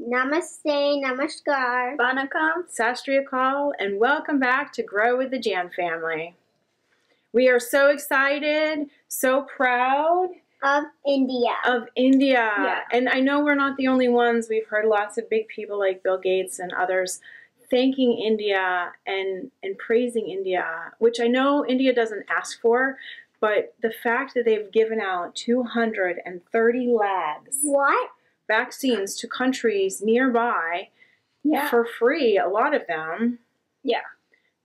Namaste, namaskar. Vanakam. Sastriyakal, and welcome back to Grow with the Jan family. We are so excited, so proud Of India. of India. Yeah. And I know we're not the only ones. We've heard lots of big people like Bill Gates and others thanking India and, and praising India, which I know India doesn't ask for, but the fact that they've given out 230 lakhs What? vaccines to countries nearby Yeah. for free, a lot of them. Yeah.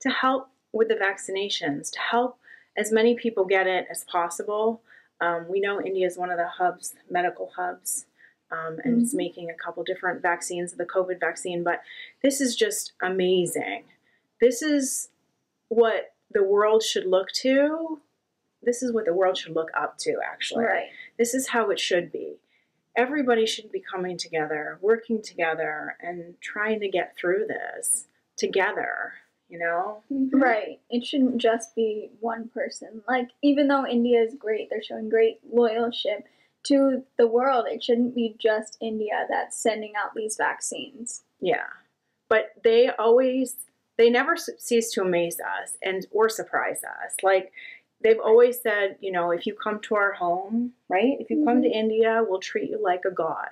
To help with the vaccinations, to help as many people get it as possible. Um, we know India is one of the hubs, medical hubs, um, and it's Mhm. making a couple different vaccines, the COVID vaccine, but this is just amazing. This is what the world should look to. This is what the world should look up to, actually right. this is how it should be. Everybody should be coming together, working together, and trying to get through this together, you know? Right. It shouldn't just be one person. Like, even though India is great, they're showing great loyalship to the world. It shouldn't be just India that's sending out these vaccines. Yeah. But they always, they never cease to amaze us and or surprise us. Like, they've always said, you know, if you come to our home, right? If you come to India, we'll treat you like a god.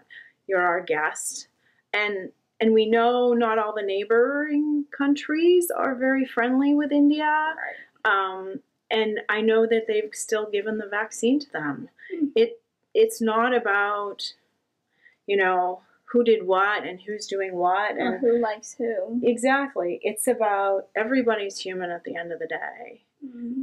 You're our guest. And and we know not all the neighboring countries are very friendly with India. Um, and I know that they've still given the vaccine to them. Hmm. It it's not about, you know, who did what and who's doing what Or and who likes who. exactly. It's about everybody's human at the end of the day.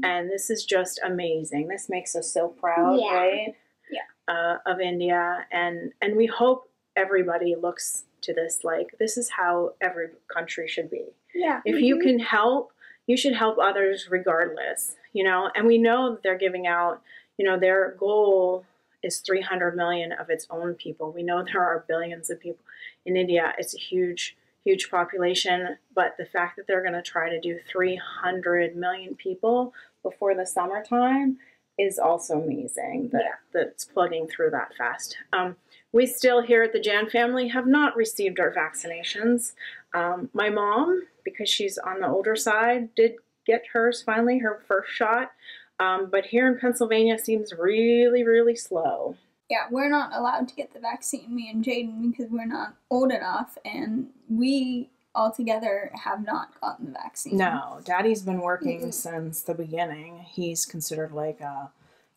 And this is just amazing. This makes us so proud, Yeah. right? Yeah. Uh, of India, and and we hope everybody looks to this like this is how every country should be Yeah. if you can help you should help others regardless you know and we know that they're giving out you know their goal is 300 million of its own people we know there are billions of people in india it's a huge huge population but the fact that they're going to try to do 300 million people before the summertime is also amazing that Yeah. that's plugging through that fast um, we still here at the jan family have not received our vaccinations um, my mom, because she's on the older side, did get hers finally, her first shot. Um, but here in Pennsylvania seems really, really slow. Yeah, we're not allowed to get the vaccine, me and Jayden, because we're not old enough, and we altogether have not gotten the vaccine. No, Daddy's been working Mm-mm. since the beginning. He's considered like a,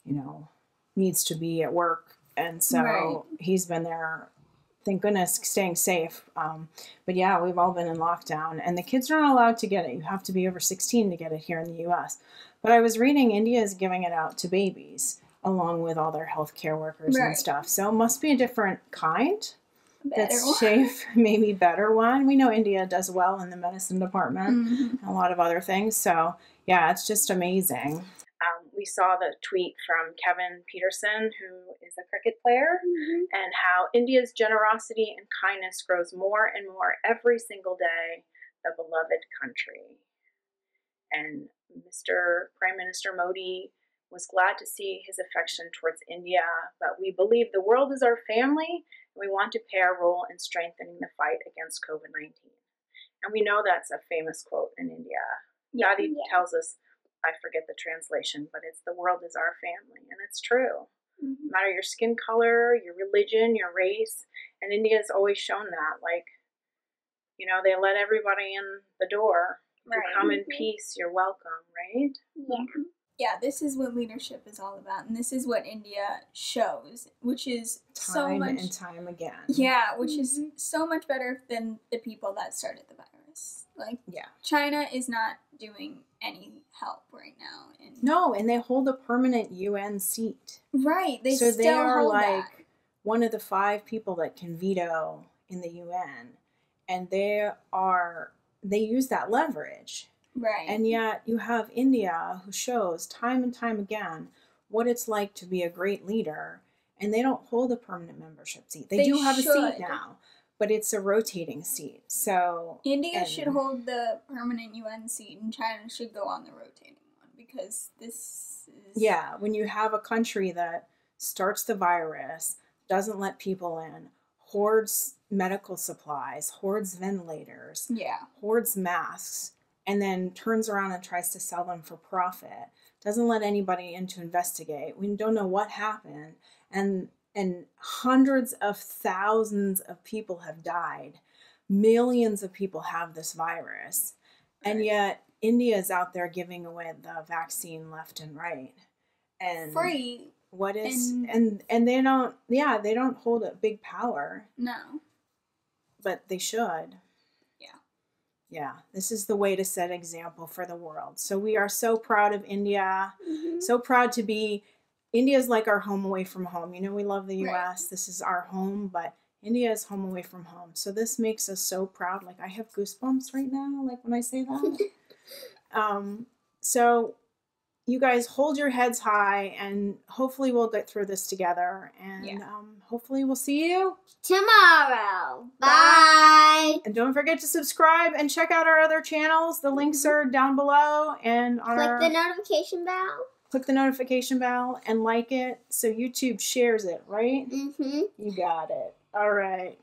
you know, needs to be at work, and so Right. he's been there. Thank goodness, staying safe. Um, but yeah, we've all been in lockdown, and the kids are not allowed to get it. You have to be over 16 to get it here in the U.S. But I was reading India is giving it out to babies along with all their healthcare workers Right. and stuff. So it must be a different kind that's safe, maybe better one. We know India does well in the medicine department Mhm. and a lot of other things. So yeah, it's just amazing. Saw the tweet from Kevin Pietersen, who is a cricket player, mm-hmm. and how India's generosity and kindness grows more and more every single day. The beloved country. And Mr. Prime Minister Modi was glad to see his affection towards India, but we believe the world is our family and we want to play our role in strengthening the fight against COVID 19. And we know that's a famous quote in India. Yadi Yeah. tells us, I forget the translation, but it's the world is our family. And it's true. Mhm. No matter your skin color, your religion, your race. And India has always shown that. Like, you know, they let everybody in the door. If you come in Mhm. peace, you're welcome, right? Yeah. Yeah, this is what leadership is all about, and this is what India shows, which is so Time much. and time again. Yeah, which is Mhm. so much better than the people that started the virus. Like Yeah. China is not doing any help right now. And No, and they hold a permanent UN seat. right, they so still they are like that. one of the five people that can veto in the UN. And they are they use that leverage. Right. And yet you have India who shows time and time again what it's like to be a great leader and they don't hold a permanent membership seat. They, They do have a seat now, but it's a rotating seat. So India and- should hold the permanent UN seat, and China should go on the rotating one. because this is Yeah, when you have a country that starts the virus, doesn't let people in, hoards medical supplies, hoards ventilators, yeah hoards masks, and then turns around and tries to sell them for profit, doesn't let anybody in to investigate. We don't know what happened. And and hundreds of thousands of people have died. Millions of people have this virus. And yet India is out there giving away the vaccine left and right. And free what is And- and and they don't yeah, they don't hold a big power, no but they should. Yeah. Yeah, this is the way to set example for the world. So we are so proud of India. Mhm. So proud to be India is like our home away from home. You know, we love the Right. US. This is our home, but India is home away from home. So this makes us so proud. Like I have goosebumps right now, like when I say that. um, so you guys hold your heads high and hopefully we'll get through this together and Yeah. um, hopefully we'll see you. Tomorrow. Bye. And don't forget to subscribe and check out our other channels. The links are down below and Click our the notification bell. Click the notification bell and like it so YouTube shares it, right? Mm-hmm. You got it. All right.